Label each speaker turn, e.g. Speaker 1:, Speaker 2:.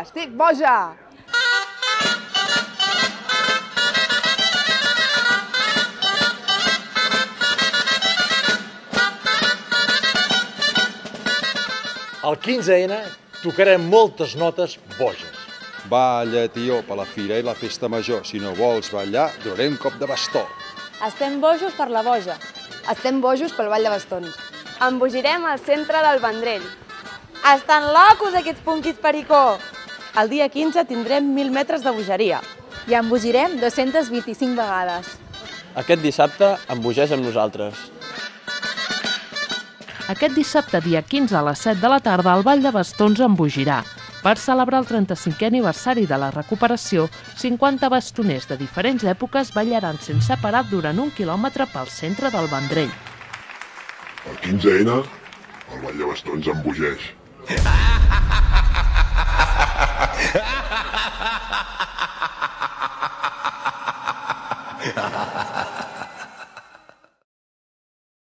Speaker 1: Estic boja!
Speaker 2: Al 15N tocarem moltes notes boges.
Speaker 3: Balla, tio, per la fira i la festa major. Si no vols ballar, donaré un cop de bastó.
Speaker 4: Estem bojos per la boja.
Speaker 5: Estem bojos pel ball de bastons.
Speaker 4: Embogirem al centre del Vendrell. Estan locos aquests punquis pericó.
Speaker 6: El dia 15 tindrem 1.000 metres de bogeria.
Speaker 5: I embogirem 225 vegades.
Speaker 7: Aquest dissabte embogeix amb nosaltres.
Speaker 8: Aquest dissabte, dia 15 a les 7 de la tarda, el Ball de Bastons embogirà. Per celebrar el 35è aniversari de la recuperació, 50 bastoners de diferents èpoques ballaran sense parar durant un quilòmetre pel centre del Vendrell.
Speaker 9: El 15N, el Ball de Bastons embogeix.
Speaker 2: Ha ha ha ha ha!